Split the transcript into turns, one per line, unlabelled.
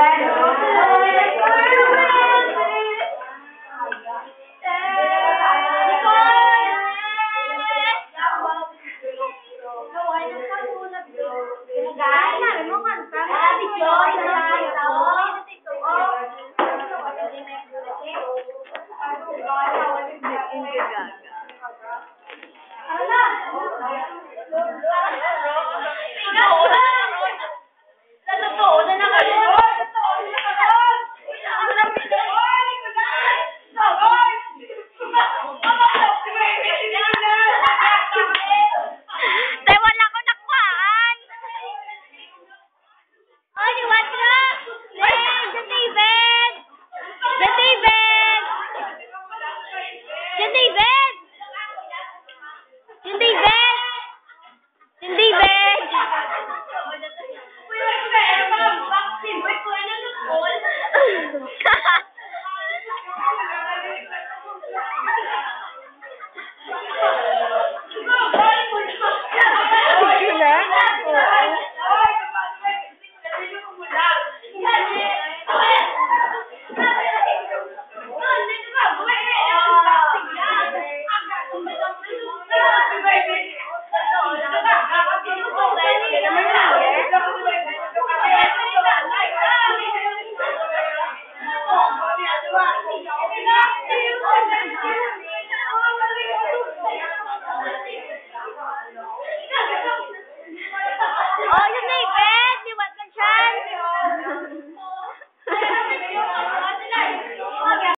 ¡Gracias!